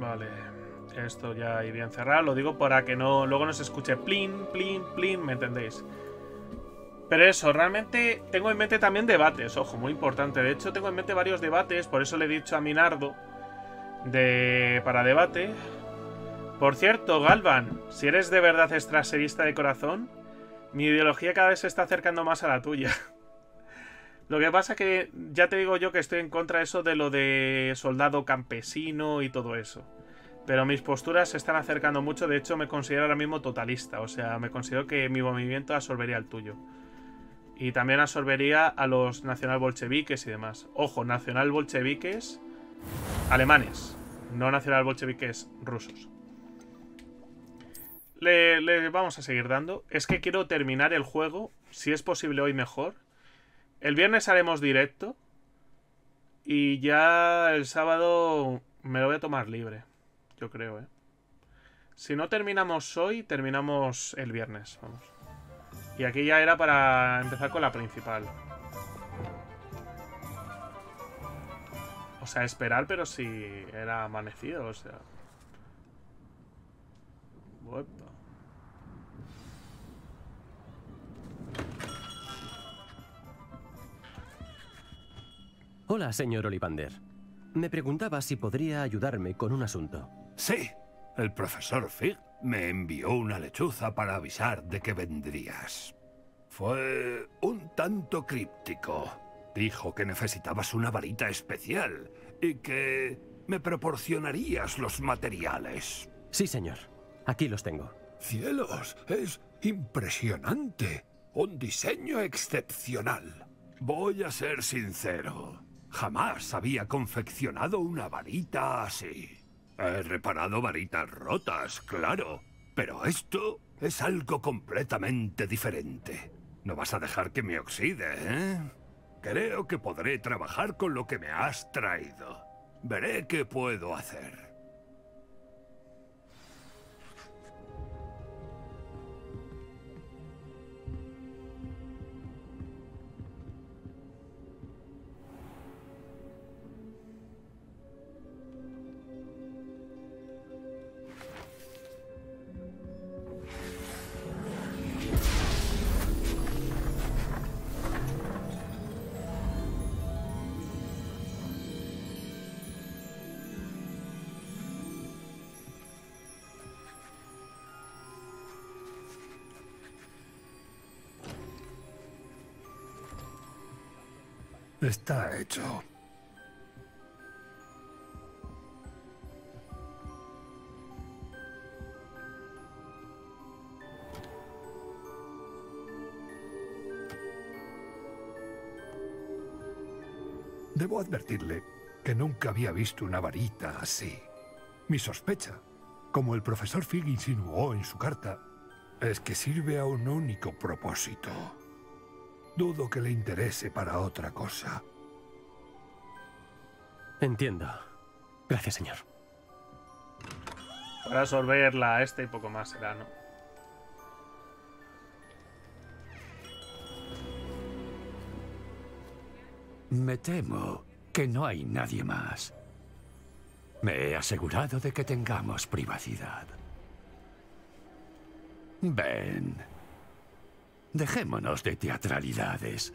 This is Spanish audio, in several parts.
Vale. Esto ya iría encerrado. Lo digo para que no luego no se escuche plin, plin, plin, ¿me entendéis? Pero eso, realmente tengo en mente también debates, ojo, muy importante. De hecho, tengo en mente varios debates, por eso le he dicho a Minardo de para debate. Por cierto, Galvan, si eres de verdad extraserista de corazón, mi ideología cada vez se está acercando más a la tuya. Lo que pasa que ya te digo yo que estoy en contra de eso de lo de soldado campesino y todo eso. Pero mis posturas se están acercando mucho, de hecho me considero ahora mismo totalista, o sea, me considero que mi movimiento absorbería el tuyo. Y también absorbería a los nacional bolcheviques y demás. Ojo, nacional bolcheviques alemanes, no nacional bolcheviques rusos. Le, le, vamos a seguir dando. Es que quiero terminar el juego, si es posible hoy mejor. El viernes haremos directo. Y ya el sábado me lo voy a tomar libre. Yo creo, ¿eh? Si no terminamos hoy, terminamos el viernes. Vamos. Y aquí ya era para empezar con la principal. O sea, esperar, pero si era amanecido, o sea. Hola, señor Olivander. Me preguntaba si podría ayudarme con un asunto. Sí, el profesor Fig me envió una lechuza para avisar de que vendrías. Fue un tanto críptico. Dijo que necesitabas una varita especial y que me proporcionarías los materiales. Sí, señor. Aquí los tengo. ¡Cielos! Es impresionante. Un diseño excepcional. Voy a ser sincero. Jamás había confeccionado una varita así. He reparado varitas rotas, claro. Pero esto es algo completamente diferente. No vas a dejar que me oxide, ¿eh? Creo que podré trabajar con lo que me has traído. Veré qué puedo hacer. Está hecho. Debo advertirle que nunca había visto una varita así. Mi sospecha, como el profesor Fig insinuó en su carta, es que sirve a un único propósito. Dudo que le interese para otra cosa. Entiendo. Gracias, señor. Para absorberla a este y poco más será, ¿no? Me temo que no hay nadie más. Me he asegurado de que tengamos privacidad. Ven. Dejémonos de teatralidades.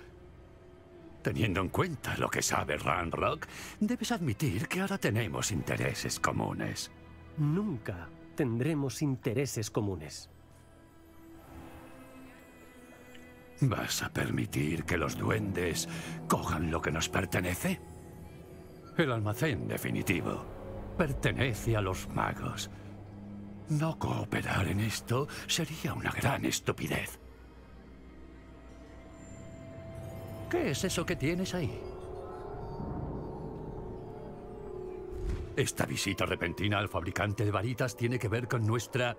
Teniendo en cuenta lo que sabe Ranrock, debes admitir que ahora tenemos intereses comunes. Nunca tendremos intereses comunes. ¿Vas a permitir que los duendes cojan lo que nos pertenece? El almacén definitivo pertenece a los magos. No cooperar en esto sería una gran estupidez. ¿Qué es eso que tienes ahí? ¿Esta visita repentina al fabricante de varitas tiene que ver con nuestra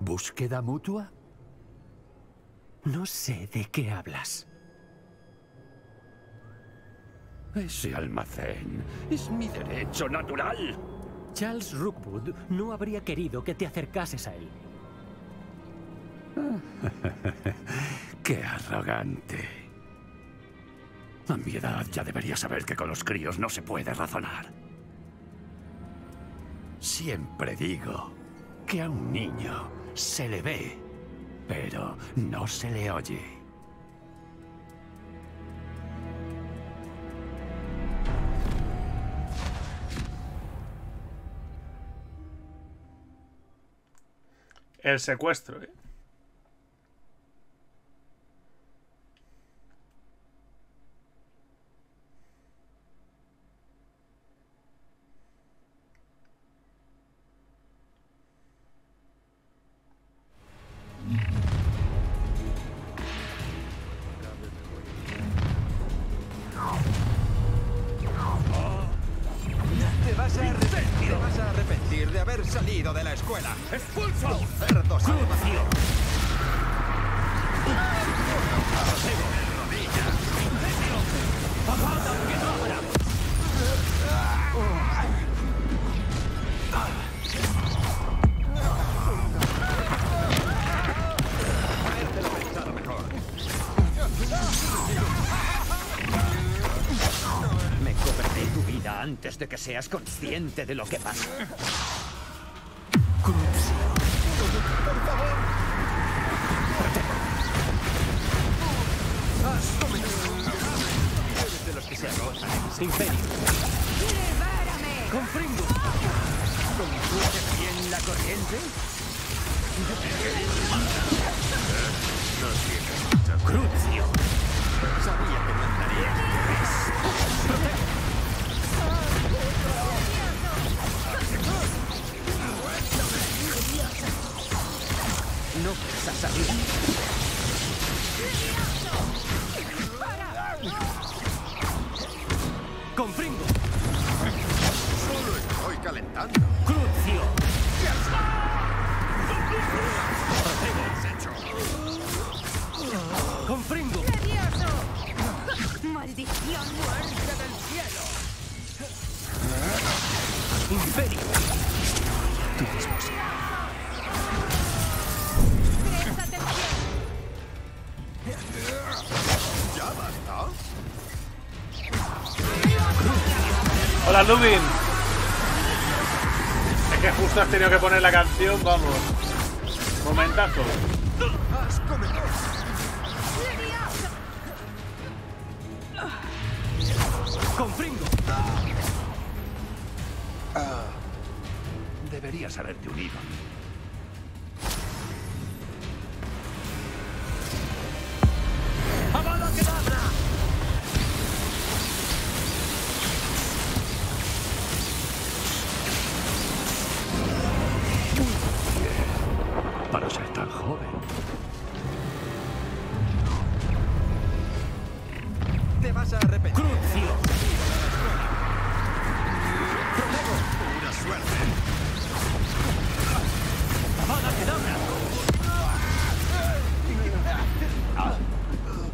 búsqueda mutua? No sé de qué hablas. Ese almacén es mi derecho natural. Charles Rookwood no habría querido que te acercases a él. ¡Qué arrogante! A mi edad ya debería saber que con los críos no se puede razonar. Siempre digo que a un niño se le ve, pero no se le oye. El secuestro, ¿eh? Me cobraré tu vida antes de que seas consciente de lo que pasa. Eres de los que se agotan. Imperio. ¿Conduces bien la corriente? Crucio. Sabía que no entraría. No vas salir. Comprendo. Solo estoy calentando. Crucio. Lubin. Es que justo has tenido que poner la canción, vamos. Momentazo. ¡Has cometido! Comprendo. Deberías haberte unido. Para ser tan joven. Te vas a arrepentir. Crucio. Pura suerte.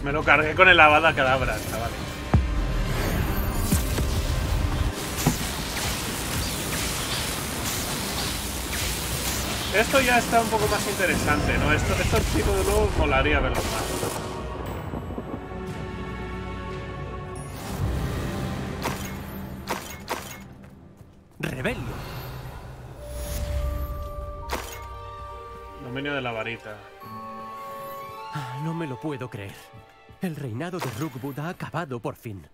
Me lo cargué con el lavada cadabra, Esto ya está un poco más interesante, ¿no? Esto, estos tipos de nuevos molaría verlos más. Rebelio. Dominio de la varita. No me lo puedo creer. El reinado de Rookwood ha acabado por fin.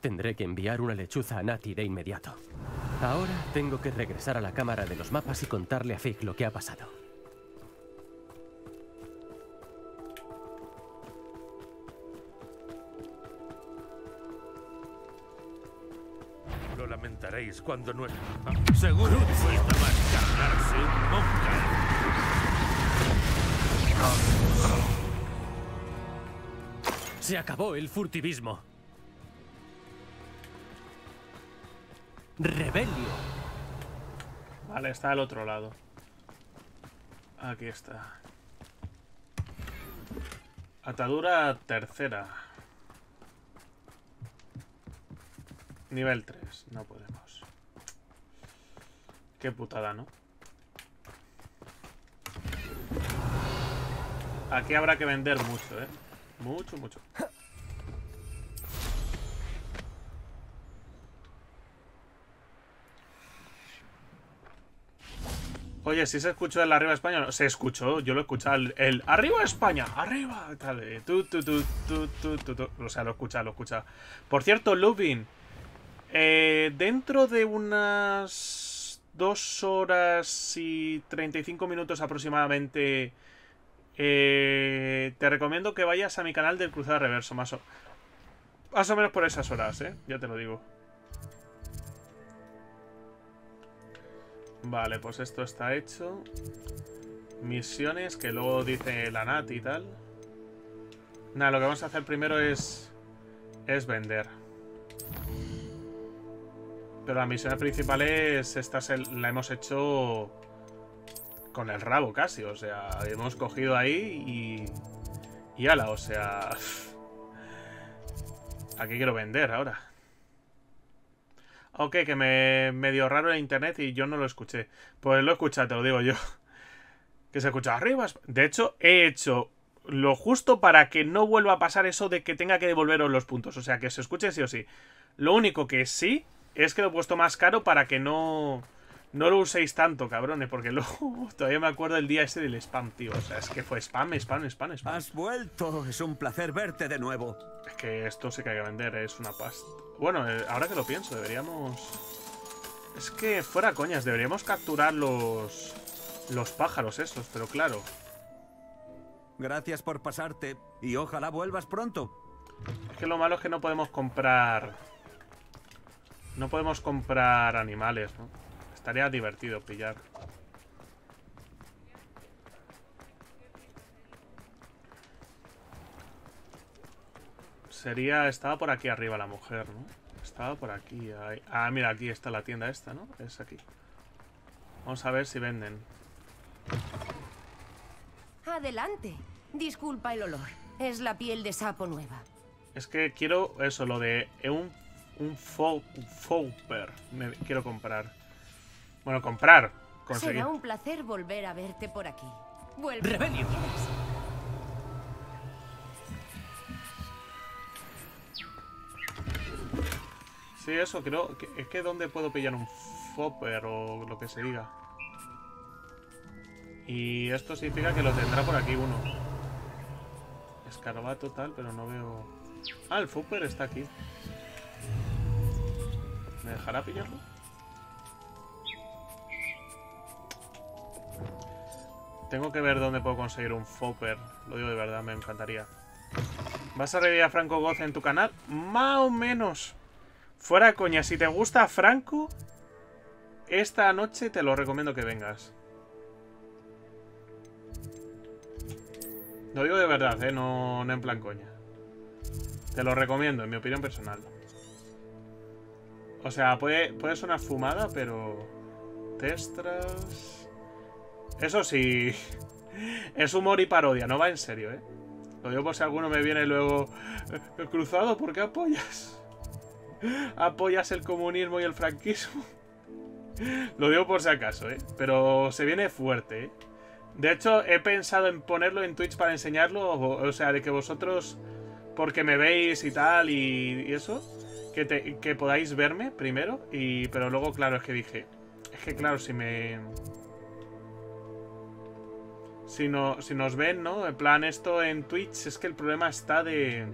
Tendré que enviar una lechuza a Nati de inmediato. Ahora tengo que regresar a la cámara de los mapas y contarle a Fig lo que ha pasado. Lo lamentaréis cuando no... Seguro que cuesta más cargarse un monca. Se acabó el furtivismo. Rebelio. Vale, está al otro lado. Aquí está. Atadura tercera. Nivel 3. No podemos. Qué putada, ¿no? Aquí habrá que vender mucho, ¿eh? Mucho, mucho. Oye, si se escuchó el arriba España, no, se escuchó, yo lo he escuchado, el, el arriba España, arriba, tal, tu, tu, tu, tu, tu, tu. o sea, lo he escuchado, lo he escuchado. Por cierto, Lubin, eh, dentro de unas dos horas y 35 minutos aproximadamente, eh, te recomiendo que vayas a mi canal del Cruzado Reverso, más o, más o menos por esas horas, eh, ya te lo digo. Vale, pues esto está hecho. Misiones, que luego dice la Nat y tal. Nada, lo que vamos a hacer primero es... Es vender. Pero la misión principal es... Esta se- la hemos hecho... Con el rabo casi, o sea, hemos cogido ahí y... Y ala, o sea... Aquí quiero vender ahora. Ok, que me medio raro el internet y yo no lo escuché. Pues lo he escuchado, te lo digo yo. Que se escucha arriba. De hecho, he hecho lo justo para que no vuelva a pasar eso de que tenga que devolveros los puntos. O sea, que se escuche sí o sí. Lo único que sí es que lo he puesto más caro para que no... No lo uséis tanto, cabrones, porque luego todavía me acuerdo el día ese del spam, tío. O sea, es que fue spam, spam, spam, spam. Has vuelto. Es un placer verte de nuevo. Es que esto sí que hay que vender, es una pasta. Bueno, eh, ahora que lo pienso, deberíamos... Es que fuera coñas, deberíamos capturar los... Los pájaros esos, pero claro. Gracias por pasarte y ojalá vuelvas pronto. Es que lo malo es que no podemos comprar... No podemos comprar animales, ¿no? Estaría divertido pillar. Sería... Estaba por aquí arriba la mujer, ¿no? Estaba por aquí. ahí. Ah, mira, aquí está la tienda esta, ¿no? Es aquí. Vamos a ver si venden. Adelante. Disculpa el olor. Es la piel de sapo nueva. Es que quiero eso, lo de un, un fo- un Fauper. Me quiero comprar. Bueno, comprar. Conseguir. Será un placer volver a verte por aquí. Vuelve. ¡Rebelio! Sí, eso, creo. que- Es que ¿dónde puedo pillar un Fopper o lo que se diga? Y esto significa que lo tendrá por aquí uno. Escarabato tal, pero no veo... Ah, el Fopper está aquí. ¿Me dejará pillarlo? Tengo que ver dónde puedo conseguir un Fopper. Lo digo de verdad, me encantaría. ¿Vas a revivir a Franco Goz en tu canal? Más o menos. Fuera coña, si te gusta Franco, esta noche te lo recomiendo que vengas. Lo digo de verdad, ¿eh? No, no en plan coña. Te lo recomiendo, en mi opinión personal. O sea, puede, puede sonar fumada, pero... Testras... Eso sí... Es humor y parodia, no va en serio, ¿eh? Lo digo por si alguno me viene luego... "Eh, Cruzado, ¿por qué apoyas? apoyas el comunismo y el franquismo. Lo digo por si acaso, ¿eh? Pero se viene fuerte, ¿eh? De hecho, he pensado en ponerlo en Twitch para enseñarlo, o, sea, de que vosotros, porque me veis y tal, y, eso, que, que podáis verme primero, y pero luego, claro, es que dije, es que claro, si me... Si, no, si nos ven, ¿no? En plan, esto en Twitch, es que el problema está de...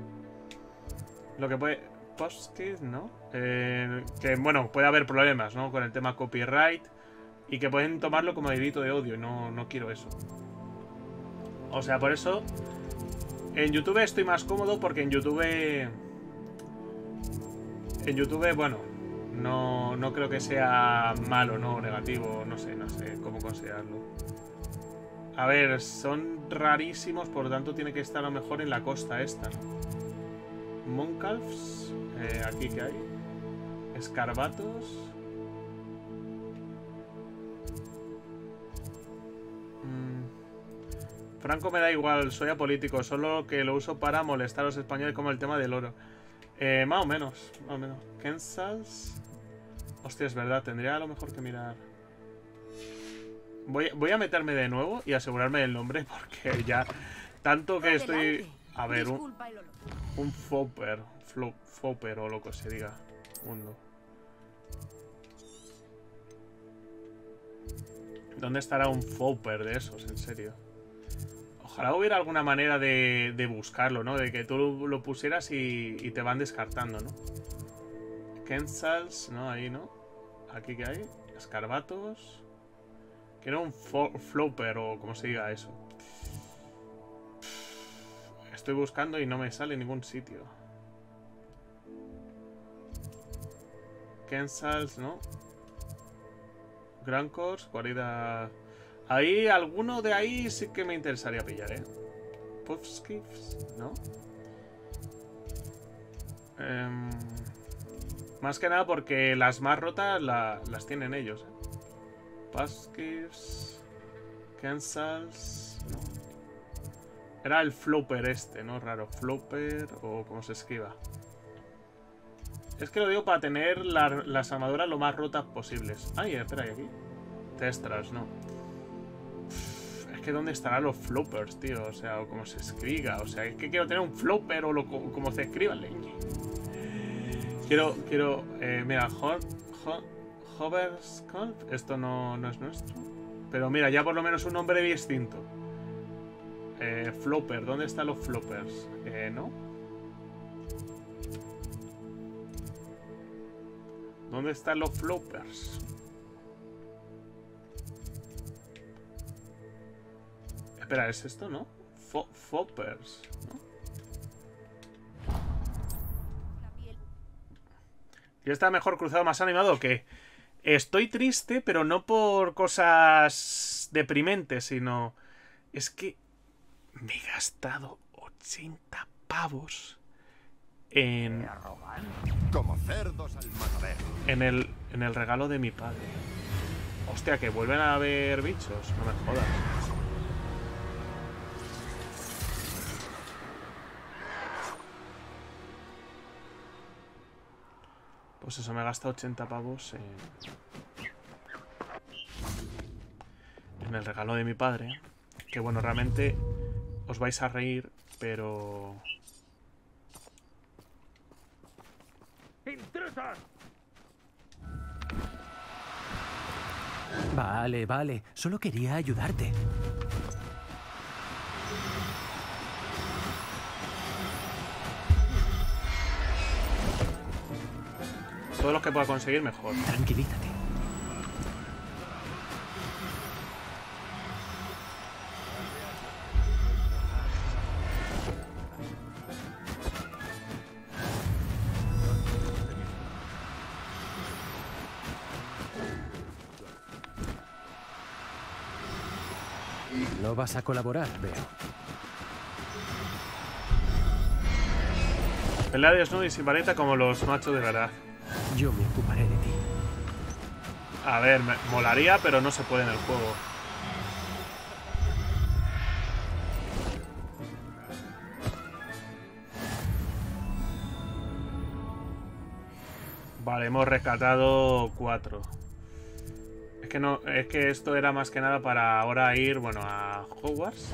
Lo que puede... Postkit, ¿no? Eh, que, bueno, puede haber problemas, ¿no? Con el tema copyright. Y que pueden tomarlo como delito de odio. No, no quiero eso. O sea, por eso... En YouTube estoy más cómodo porque en YouTube... En YouTube, bueno... No, no creo que sea malo, ¿no? Negativo, no sé, no sé cómo considerarlo. A ver, son rarísimos, por lo tanto tiene que estar a lo mejor en la costa esta, ¿no? Moncalfs, eh, aquí que hay. Escarbatos. Mm. Franco me da igual, soy apolítico, solo que lo uso para molestar a los españoles como el tema del oro. Eh, más o menos, más o menos. Kensals. Hostia, es verdad, tendría a lo mejor que mirar. Voy, voy a meterme de nuevo y asegurarme del nombre porque ya tanto que estoy... A ver, un, un Fopper, Fopper o lo que se diga. Uno. ¿Dónde estará un Fopper de esos, en serio? Ojalá hubiera alguna manera de, de buscarlo, ¿no? De que tú lo, lo pusieras y, y te van descartando, ¿no? Kensals, ¿no? Ahí, ¿no? Aquí que hay. Escarbatos. Quiero un fo- Flopper o como se diga eso. Estoy buscando y no me sale en ningún sitio. Kensals, ¿no? Grancors, guarida... Ahí, alguno de ahí sí que me interesaría pillar, ¿eh? Puffskips, ¿no? Em, más que nada porque las más rotas la- las tienen ellos, ¿eh? Puffskips... Kensals, ¿no? Era el Flopper este, ¿no? Raro. Flopper o como se escriba. Es que lo digo para tener la- las armaduras lo más rotas posibles. Ay, espera, ¿y aquí? Testras, no. Es que ¿dónde estarán los floppers, tío? O sea, o como se escriba. O sea, es que quiero tener un flopper o lo, co- como se escriba. Quiero, quiero... Eh, mira, Ho- Ho- Hoversculpt. Esto no, no es nuestro. Pero mira, ya por lo menos un nombre distinto. Eh, flopper, ¿dónde están los floppers? Eh, ¿no? ¿Dónde están los floppers? Espera, ¿es esto, no? Fo- Foppers, ¿no? ¿Y está mejor cruzado más animado que estoy triste, pero no por cosas deprimentes, sino es que me he gastado 80 pavos en, Como cerdos al en, el, en el regalo de mi padre. Hostia, que vuelven a haber bichos, no me jodas. Pues eso, me he gastado 80 pavos en... En el regalo de mi padre. Que bueno, realmente os vais a reír, pero... Vale, vale. Solo quería ayudarte. Todo lo que pueda conseguir, mejor. Tranquilízate. No vas a colaborar, veo. Pelea desnudo y sin vareta como los machos de verdad. Yo me ocuparé de ti. A ver, me molaría, pero no se puede en el juego. Vale, hemos rescatado cuatro. Es que no, es que esto era más que nada para ahora ir, bueno, a Hogwarts.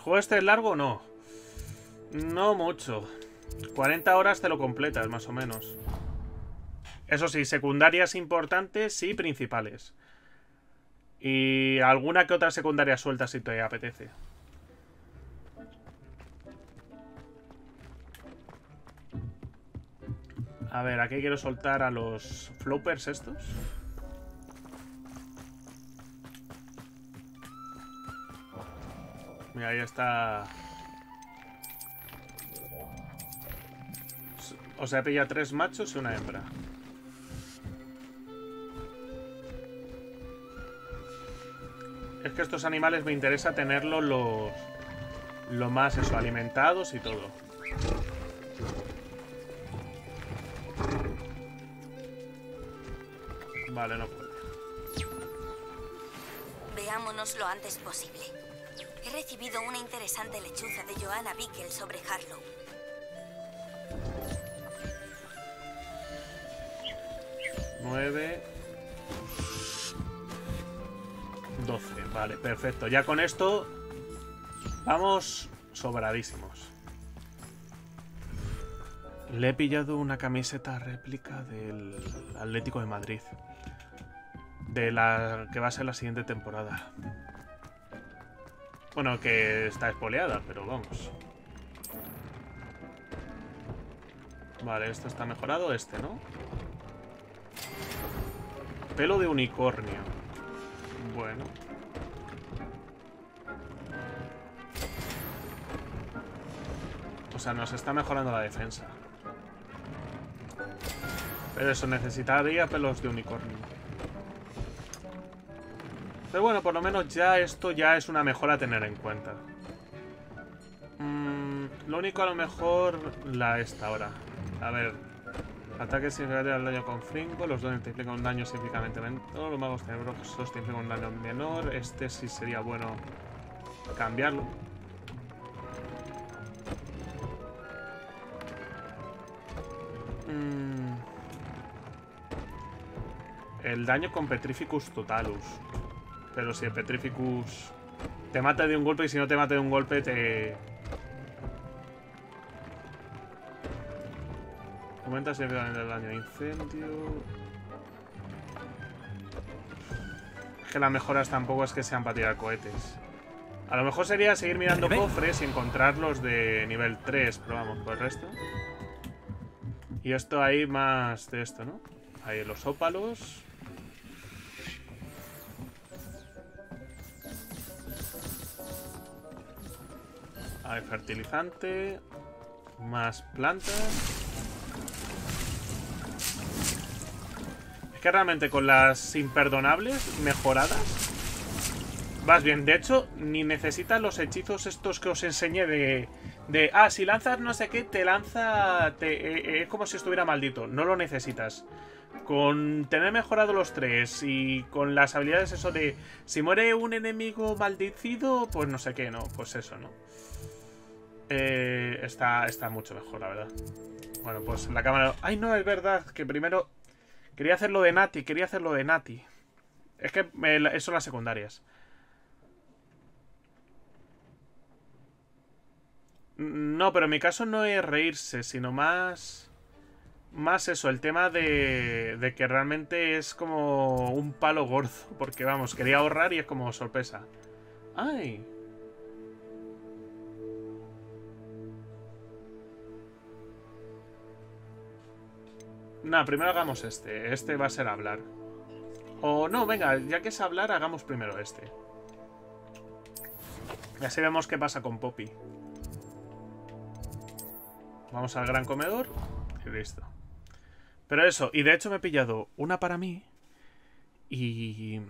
¿El juego este es largo o no? No mucho. 40 horas te lo completas, más o menos. Eso sí, secundarias importantes y principales. Y alguna que otra secundaria suelta si te apetece. A ver, aquí quiero soltar a los floppers estos. Mira, ahí está. O sea, pilla tres machos y una hembra. Es que estos animales me interesa tenerlos los. Lo más eso, alimentados y todo. Vale, no puedo. Veámonos lo antes posible. He recibido una interesante lechuza de Joanna Bickel sobre Harlow. Nueve. 12, vale, perfecto. Ya con esto vamos sobradísimos. Le he pillado una camiseta réplica del Atlético de Madrid. De la que va a ser la siguiente temporada. Bueno, que está espoleada, pero vamos. Vale, esto está mejorado, este, ¿no? Pelo de unicornio. Bueno. O sea, nos está mejorando la defensa. Pero eso, necesitaría pelos de unicornio. Pero bueno, por lo menos ya esto ya es una mejora a tener en cuenta. Mm, lo único a lo mejor la esta ahora. A ver. Ataques similares al daño con fringo. Los dos te implican un daño significativamente menor. Los magos tenebrosos te implican un daño menor. Este sí sería bueno cambiarlo. Mm. El daño con Petrificus Totalus. Pero si el Petrificus te mata de un golpe y si no te mata de un golpe te... Aumenta significativamente el daño de incendio. Es que las mejoras tampoco es que sean para tirar cohetes. A lo mejor sería seguir mirando cofres y encontrarlos de nivel 3, pero vamos, por el resto. Y esto hay más de esto, ¿no? Hay los ópalos. Hay fertilizante. Más plantas. Es que realmente con las imperdonables mejoradas vas bien. De hecho, ni necesitas los hechizos estos que os enseñé de... De, ah, si lanzas no sé qué, te lanza... Eh, eh, es como si estuviera maldito. No lo necesitas. Con tener mejorado los tres y con las habilidades eso de... Si muere un enemigo maldicido, pues no sé qué, ¿no? Pues eso, ¿no? Eh, está, está mucho mejor, la verdad. Bueno, pues la cámara... Ay, no, es verdad que primero... Quería hacerlo de Nati, quería hacerlo de Nati. Es que eso son las secundarias. No, pero en mi caso no es reírse, sino más... Más eso, el tema de, de que realmente es como un palo gordo. Porque vamos, quería ahorrar y es como sorpresa. ¡Ay! No, primero hagamos este. Este va a ser hablar. O no, venga, ya que es hablar, hagamos primero este. Y así vemos qué pasa con Poppy. Vamos al gran comedor y listo. Pero eso, y de hecho me he pillado una para mí y,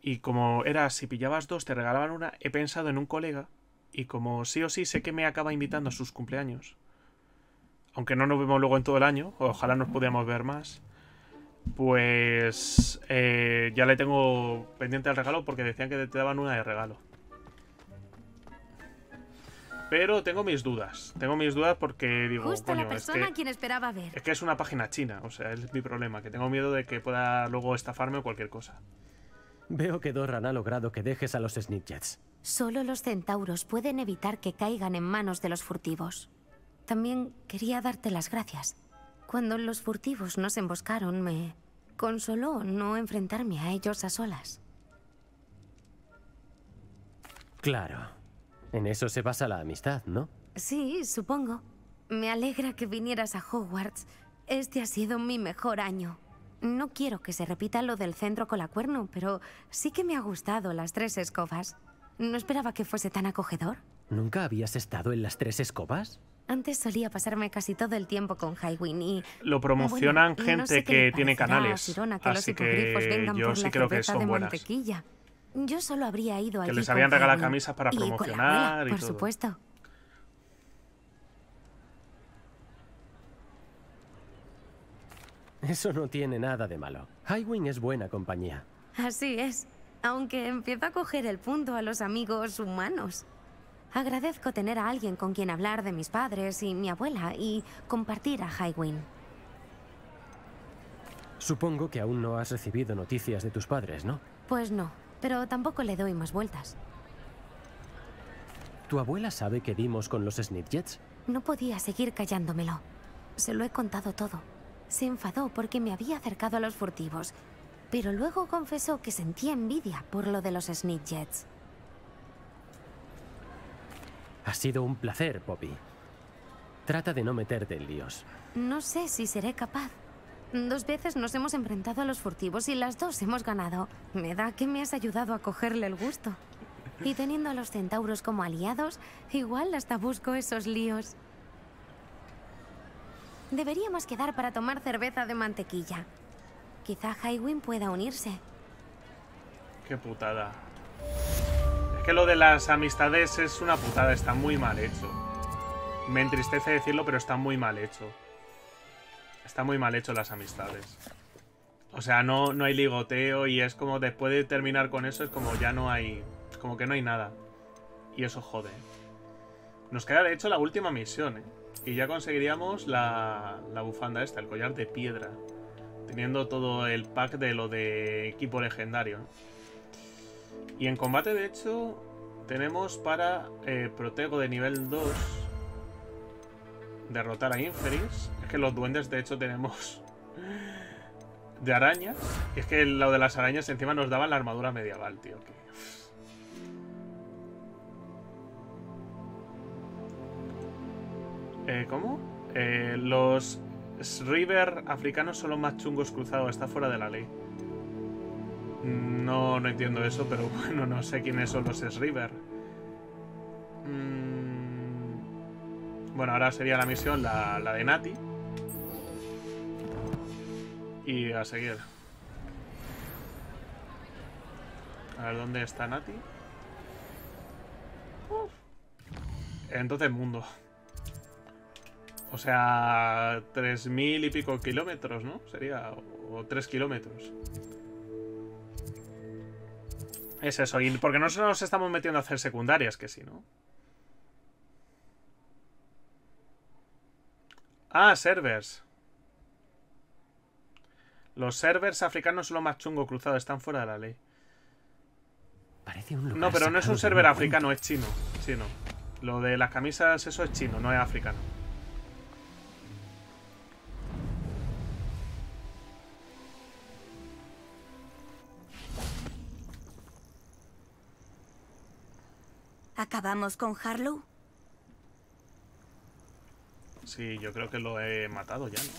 y como era, si pillabas dos te regalaban una, he pensado en un colega y como sí o sí sé que me acaba invitando a sus cumpleaños, aunque no nos vemos luego en todo el año, ojalá nos pudiéramos ver más, pues eh, ya le tengo pendiente el regalo porque decían que te daban una de regalo. Pero tengo mis dudas. Tengo mis dudas porque digo, Justo la coño, es persona que, a quien esperaba ver. es que es una página china. O sea, es mi problema. Que tengo miedo de que pueda luego estafarme o cualquier cosa. Veo que Dorran ha logrado que dejes a los Snipjets. Solo los centauros pueden evitar que caigan en manos de los furtivos. También quería darte las gracias. Cuando los furtivos nos emboscaron, me consoló no enfrentarme a ellos a solas. Claro. En eso se basa la amistad, ¿no? Sí, supongo. Me alegra que vinieras a Hogwarts. Este ha sido mi mejor año. No quiero que se repita lo del centro colacuerno, pero sí que me ha gustado las tres escobas. No esperaba que fuese tan acogedor. ¿Nunca habías estado en las tres escobas? Antes solía pasarme casi todo el tiempo con Highwin y... Lo promocionan Bueno, gente no sé que tiene canales. Sirona que Así que yo por sí la creo que son buenas. Yo solo habría ido allí les con habían regalado camisas para Y promocionar abuela, y por todo. supuesto. Eso no tiene nada de malo. Highwing es buena compañía. Así es. Aunque empiezo a coger el punto a los amigos humanos. Agradezco tener a alguien con quien hablar de mis padres y mi abuela y compartir a Highwin. Supongo que aún no has recibido noticias de tus padres, ¿no? Pues no, pero tampoco le doy más vueltas. ¿Tu abuela sabe que dimos con los Snipjets? No podía seguir callándomelo. Se lo he contado todo. Se enfadó porque me había acercado a los furtivos, pero luego confesó que sentía envidia por lo de los Snitchets. Ha sido un placer, Poppy. Trata de no meterte en líos. No sé si seré capaz. Dos veces nos hemos enfrentado a los furtivos y las dos hemos ganado. Me da que me has ayudado a cogerle el gusto. Y teniendo a los centauros como aliados, igual hasta busco esos líos. Deberíamos quedar para tomar cerveza de mantequilla. Quizá Highwind pueda unirse. Qué putada. Que lo de las amistades es una putada, está muy mal hecho. Me entristece decirlo, pero está muy mal hecho. Está muy mal hecho las amistades. O sea, no, no hay ligoteo y es como después de terminar con eso es como ya no hay... Como que no hay nada. Y eso jode. Nos queda de hecho la última misión, ¿eh? Y ya conseguiríamos la, la bufanda esta, el collar de piedra. Teniendo todo el pack de lo de equipo legendario. Y en combate, de hecho, tenemos para eh, Protego de nivel 2 derrotar a Inferis. Es que los duendes, de hecho, tenemos de arañas. Y es que lo de las arañas encima nos daban la armadura medieval, tío. Eh, ¿Cómo? Eh, los River africanos son los más chungos cruzados. Está fuera de la ley. No, no entiendo eso, pero bueno, no sé quiénes son los River. Mm, Bueno, ahora sería la misión la, la de Nati. Y a seguir. A ver, ¿dónde está Nati? Uf. Entonces, mundo. O sea, 3.000 y pico kilómetros, ¿no? Sería, o 3 kilómetros. Es eso, y porque no nos estamos metiendo a hacer secundarias, que sí, ¿no? Ah, servers. Los servers africanos son lo más chungo cruzado, están fuera de la ley. Parece un lugar No, pero no es un server cuento. africano, es chino. Chino. Lo de las camisas, eso es chino, no es africano. ¿Acabamos con Harlow? Sí, yo creo que lo he matado ya, ¿no?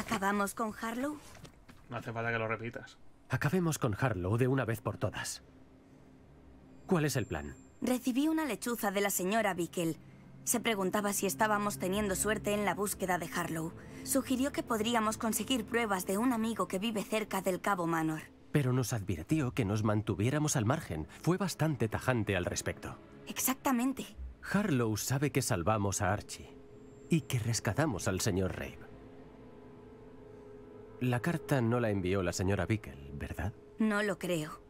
¿Acabamos con Harlow? No hace falta que lo repitas. Acabemos con Harlow de una vez por todas. ¿Cuál es el plan? Recibí una lechuza de la señora Bickel. Se preguntaba si estábamos teniendo suerte en la búsqueda de Harlow. Sugirió que podríamos conseguir pruebas de un amigo que vive cerca del Cabo Manor. Pero nos advirtió que nos mantuviéramos al margen. Fue bastante tajante al respecto. Exactamente. Harlow sabe que salvamos a Archie y que rescatamos al señor Rave. La carta no la envió la señora Bickel, ¿verdad? No lo creo.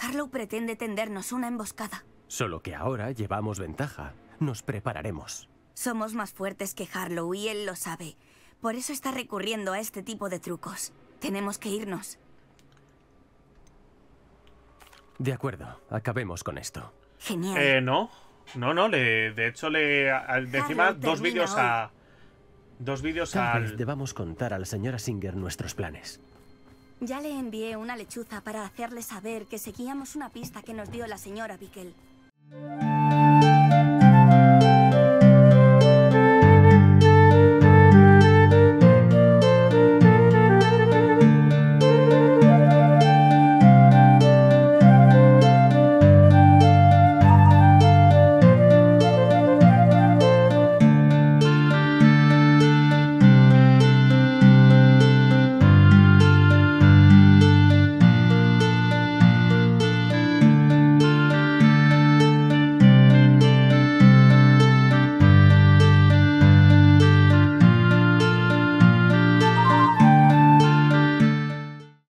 Harlow pretende tendernos una emboscada. Solo que ahora llevamos ventaja. Nos prepararemos. Somos más fuertes que Harlow y él lo sabe. Por eso está recurriendo a este tipo de trucos. Tenemos que irnos. De acuerdo, acabemos con esto. Genial. Eh, no. No, no, le, de hecho le... a- De encima, dos vídeos a... Dos vídeos Tal vez al... debamos contar a la señora Singer nuestros planes. Ya le envié una lechuza para hacerle saber que seguíamos una pista que nos dio la señora Bickel.